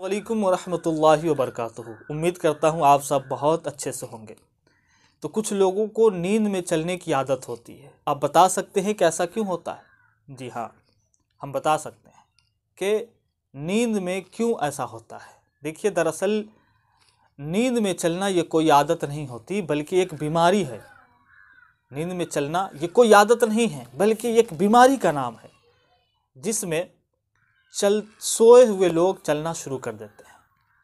वालेकुम वरहमतुल्लाहि वबरकातुहू। उम्मीद करता हूँ आप सब बहुत अच्छे से होंगे। तो कुछ लोगों को नींद में चलने की आदत होती है। आप बता सकते हैं कि ऐसा क्यों होता है? जी हाँ हम बता सकते हैं कि नींद में क्यों ऐसा होता है? देखिए, दरअसल नींद में चलना ये कोई आदत नहीं होती, बल्कि एक बीमारी है। नींद में चलना ये कोई आदत नहीं है, बल्कि एक बीमारी का नाम है, जिसमें चल सोए हुए लोग चलना शुरू कर देते हैं।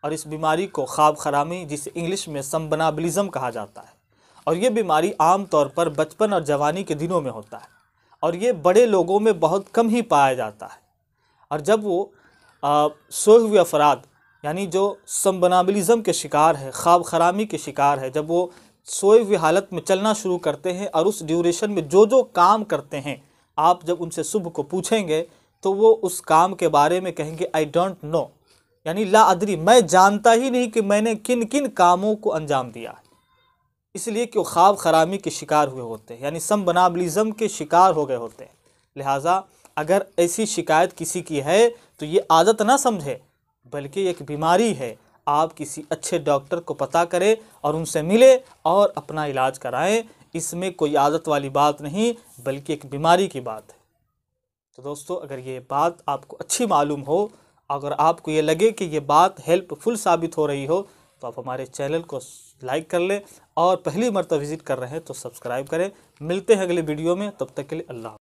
और इस बीमारी को ख्वाब खरामी जिसे इंग्लिश में सम्बनाबलिज्म कहा जाता है और ये बीमारी आम तौर पर बचपन और जवानी के दिनों में होता है और ये बड़े लोगों में बहुत कम ही पाया जाता है। और जब वो आ, सोए हुए अफराद यानी जो सम्बनाबलिज्म के शिकार है ख्वाब खरामी के शिकार है जब वो सोए हुए हालत में चलना शुरू करते हैं और उस ड्यूरेशन में जो जो काम करते हैं आप जब उनसे सुबह को पूछेंगे तो वो उस काम के बारे में कहेंगे आई डोंट नो यानी, ला अदरी, मैं जानता ही नहीं कि मैंने किन किन कामों को अंजाम दिया है। इसलिए कि वो ख्वाब खरामी के शिकार हुए होते हैं, यानी सम बनाबलिज़म के शिकार हो गए होते हैं। लिहाजा, अगर ऐसी शिकायत किसी की है तो ये आदत ना समझे, बल्कि एक बीमारी है। आप किसी अच्छे डॉक्टर को पता करें और उनसे मिले और अपना इलाज कराएँ। इसमें कोई आदत वाली बात नहीं, बल्कि एक बीमारी की बात है। तो दोस्तों, अगर ये बात आपको अच्छी मालूम हो, अगर आपको ये लगे कि ये बात हेल्पफुल साबित हो रही हो तो आप हमारे चैनल को लाइक कर लें और पहली मरतब विज़िट कर रहे हैं तो सब्सक्राइब करें। मिलते हैं अगले वीडियो में, तब तक के लिए अल्लाह